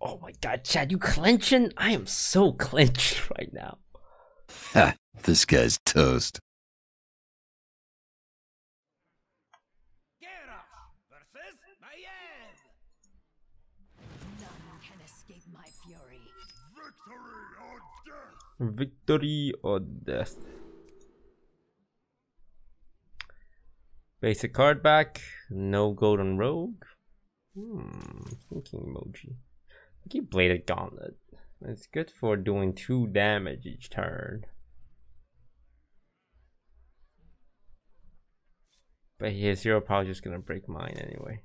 Oh my god, Chad, you clenching? I am so clenched right now. Ha, this guy's toast. Victory or death. Basic card back. No golden rogue. Hmm, thinking emoji. Keep bladed gauntlet. It's good for doing two damage each turn. But his hero probably just gonna break mine anyway.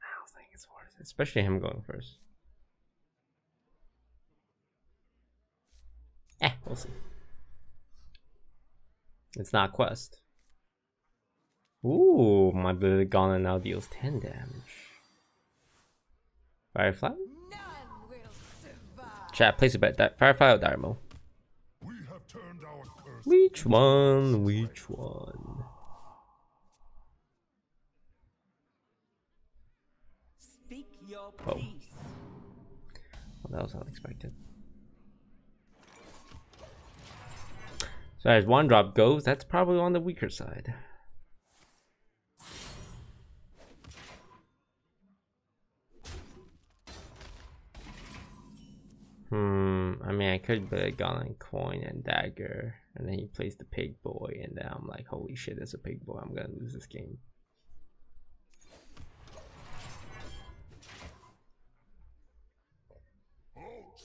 I don't think it's worth it, especially him going first. Eh, we'll see. It's not quest. Ooh, my Bladed Gauntlet now deals 10 damage. Firefly? Chat, place a bet. That Firefly or Dynamo? Which one? Which one? Oh. Well, that was unexpected. So as one drop goes, that's probably on the weaker side. Hmm, I mean, I could put a gun coin and dagger, and then he plays the pig boy, and then I'm like, holy shit, it's a pig boy, I'm gonna lose this game.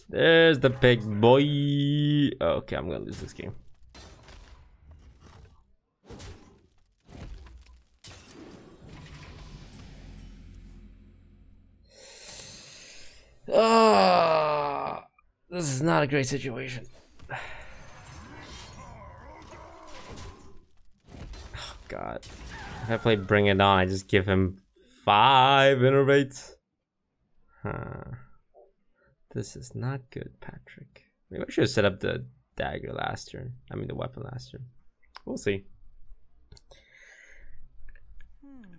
There's the pig boy. Okay, I'm gonna lose this game. This is not a great situation. Oh, God. If I play Bring It On, I just give him five innervates. Huh. This is not good, Patrick. Maybe I should have set up the dagger last turn. I mean, the weapon last turn. We'll see.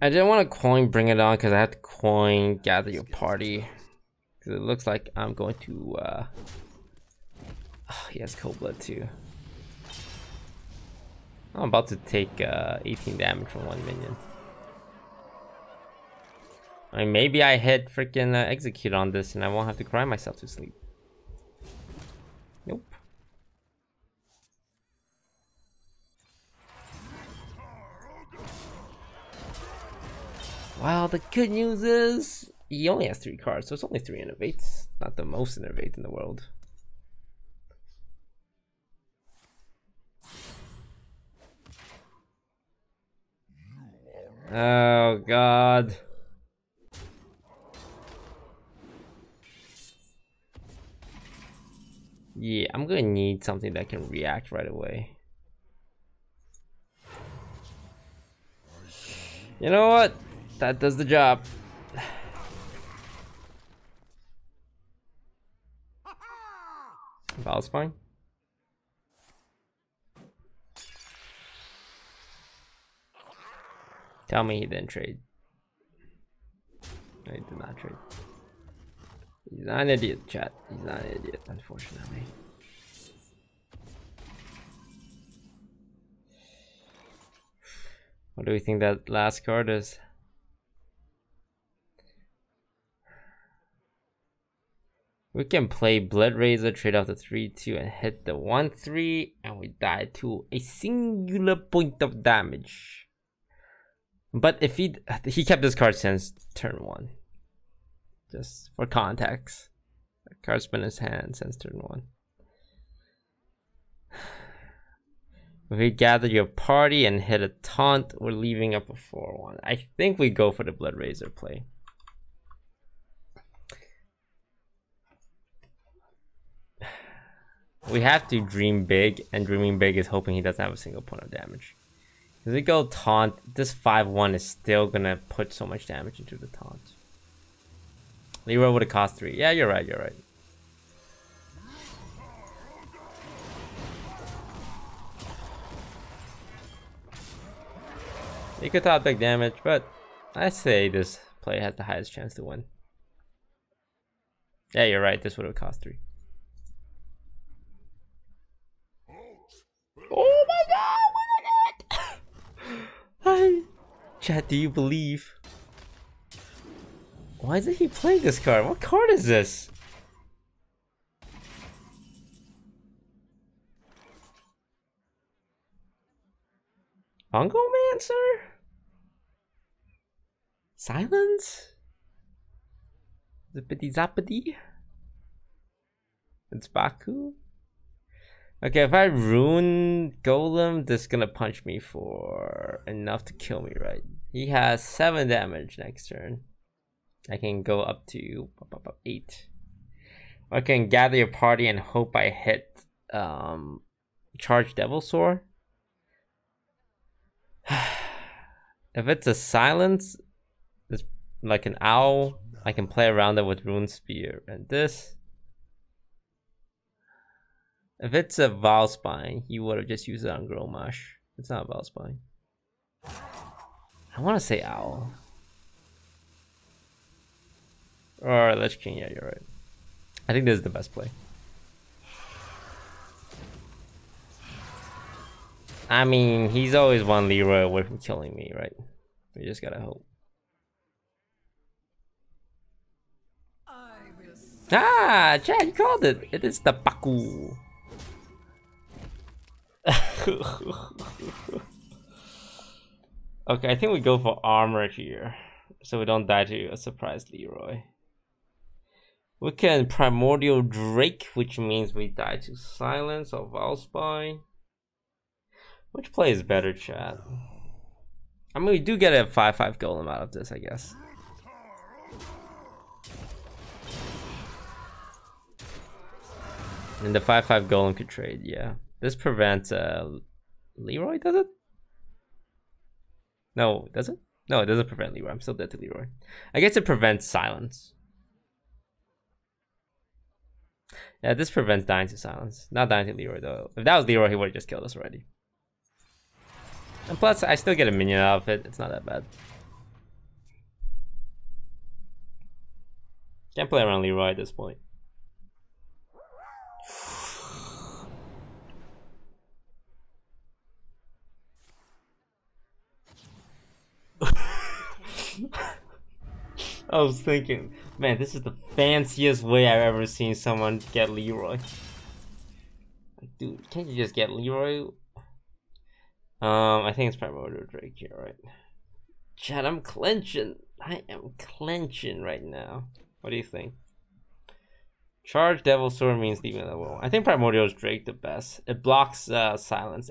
I didn't want to coin Bring It On because I had to coin Gather Your Party. Because it looks like I'm going to, uh... Oh, he has cold blood too. I'm about to take uh, 18 damage from one minion. I mean, maybe I hit freaking uh, execute on this and I won't have to cry myself to sleep. Nope. Well, the good news is he only has three cards, so it's only three innervates. Not the most innervate in the world. Oh god. Yeah, I'm gonna need something that can react right away. You know what? That does the job. Vilespine? Tell me he didn't trade. No, he did not trade. He's not an idiot, chat. He's not an idiot, unfortunately. What do we think that last card is? We can play Blood Razor, trade off the 3-2 and hit the 1-3 and we die to a singular point of damage. But if he he kept this card since turn 1. Just for context. The card's been in his hand since turn 1. If we gather your party and hit a taunt, we're leaving up a 4-1. I think we go for the Blood Razor play. We have to dream big, and dreaming big is hoping he doesn't have a single point of damage. Because we go taunt, this 5-1 is still gonna put so much damage into the taunt. Leeroy would have cost 3. Yeah, you're right, you're right. You could top big damage, but I say this play has the highest chance to win. Yeah, you're right, this would have cost 3. Chat. Do you believe? Why did he play this card? What card is this? Ongomancer? Silence? Zippity zappity? It's Baku? Okay, if I ruin Golem, this is gonna punch me for enough to kill me, right? He has 7 damage next turn. I can go up to 8. I can gather your party and hope I hit um, Charge sword if it's a silence, it's like an owl, I can play around it with Rune Spear. And this, if it's a Vilespine, he would have just used it on Grommash. It's not Vilespine. I want to say owl. Or Lich King, yeah, you're right. I think this is the best play. I mean, he's always one Leeroy away from killing me, right? We just gotta hope. Ah, Chad, you called it. It is the Baku. okay, I think we go for armor here. So we don't die to a surprise Leeroy. We can Primordial Drake, which means we die to Silence or Vilespine. Which play is better, chat? I mean, we do get a 5-5 golem out of this, I guess. And the 5-5 golem could trade, yeah. This prevents uh, Leeroy, does it? No, it does it? No, it doesn't prevent Leeroy. I'm still dead to Leeroy. I guess it prevents silence. Yeah, this prevents dying to silence. Not dying to Leeroy though. If that was Leeroy, he would have just killed us already. And plus, I still get a minion out of it. It's not that bad. Can't play around Leeroy at this point. I was thinking, man, this is the fanciest way I've ever seen someone get Leeroy. Dude, can't you just get Leeroy? um, I think it's Primordial Drake here, right? Chad, I'm clenching. I am clenching right now. What do you think? Charge Devil Sword means leaving level. I think Primordial is Drake the best. It blocks uh, silence.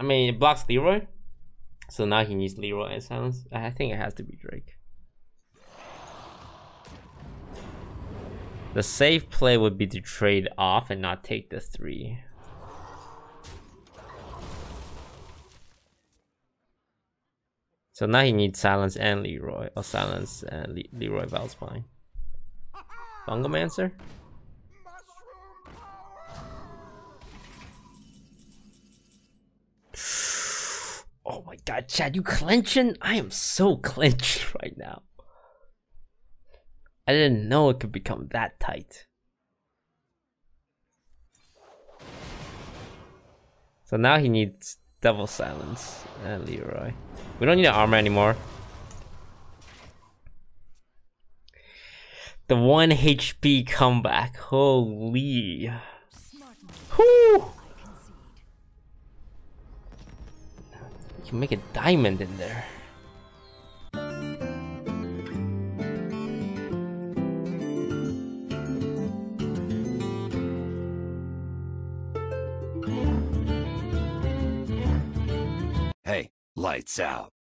I mean, it blocks Leeroy. So now he needs Leeroy and silence. I think it has to be Drake. The safe play would be to trade off and not take the three. So now he needs Silence and Leeroy, or oh, Silence and Le Leeroy Vilespine. Bungomancer? Oh my god, Chad, you clenching? I am so clenched right now. I didn't know it could become that tight. So now he needs Devil Silence and Leeroy. We don't need armor anymore. The 1 HP comeback. Holy. Whoo! You can make a diamond in there. Out.